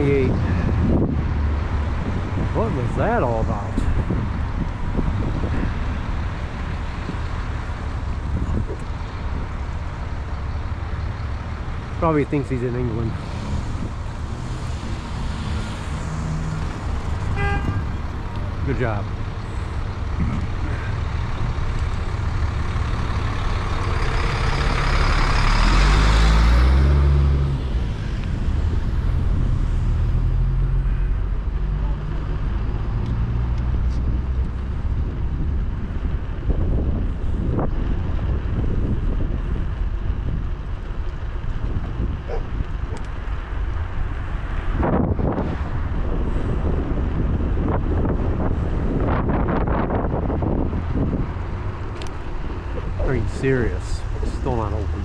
28. What was that all about? Probably thinks he's in England. Good job. Are you serious? It's still not open.